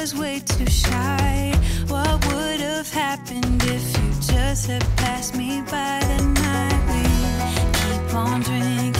was way too shy. What would have happened if you just had passed me by the night? We keep on drinking.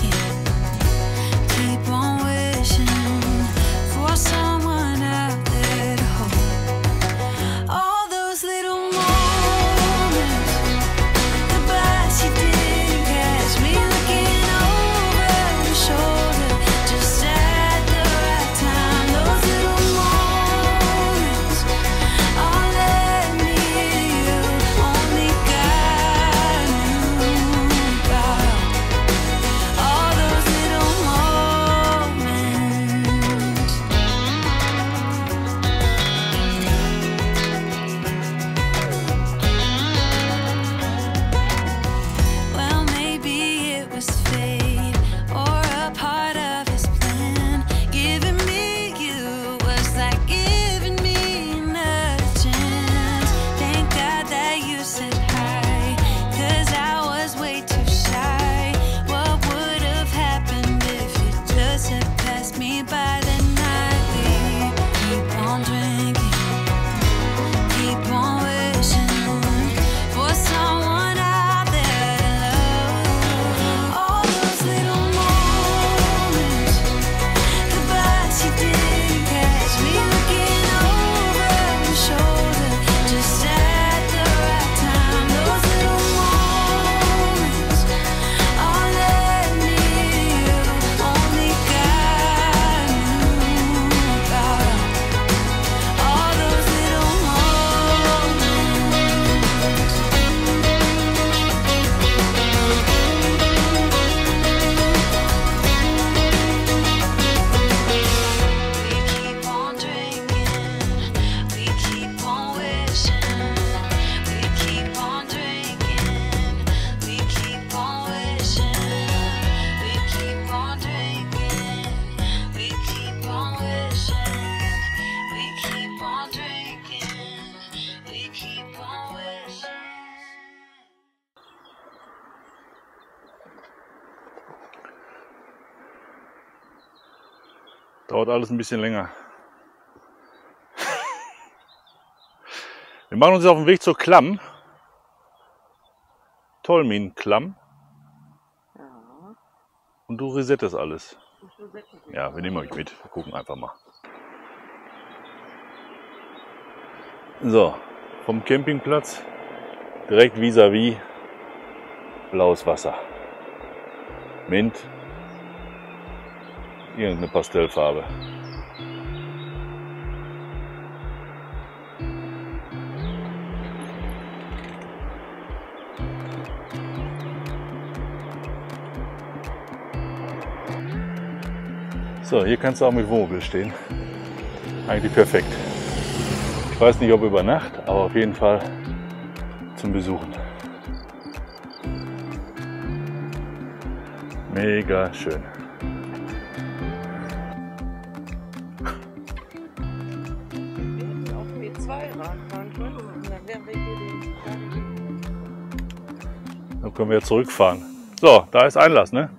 Dauert alles ein bisschen länger. Wir machen uns auf den Weg zur Klamm. Tolmin-Klamm. Ja. Und du resettest alles. Ja, wir nehmen euch mit. Wir gucken einfach mal. So, vom Campingplatz direkt vis-à-vis -vis blaues Wasser. Mint irgendeine Pastellfarbe. So, hier kannst du auch mit Wohnmobil stehen. Eigentlich perfekt. Ich weiß nicht, ob über Nacht, aber auf jeden Fall zum Besuchen. Mega schön. können wir zurückfahren. So, da ist Einlass, ne?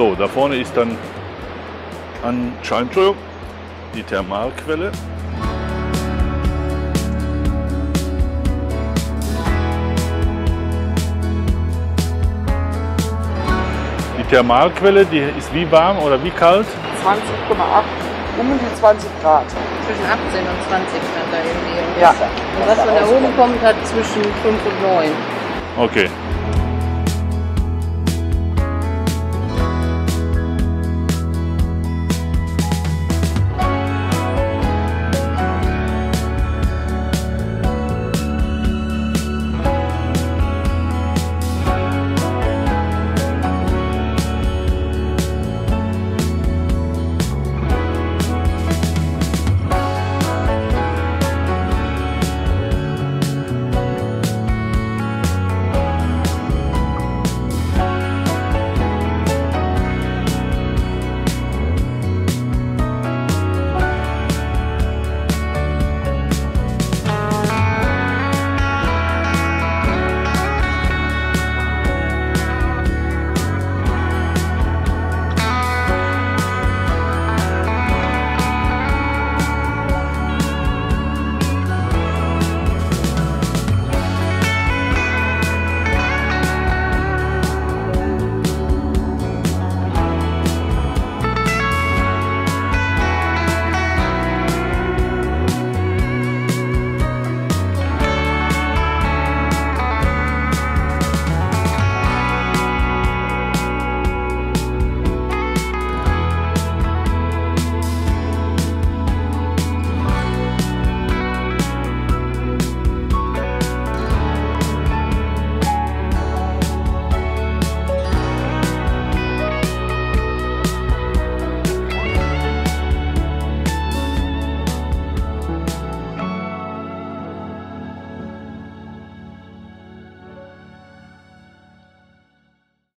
So, da vorne ist dann anscheinend die Thermalquelle. Die Thermalquelle, die ist wie warm oder wie kalt? 20,8, um die 20 Grad. Zwischen 18 und 20 stand da irgendwie. Ja. Und was von da oben kommt, hat zwischen 5 und 9. Okay.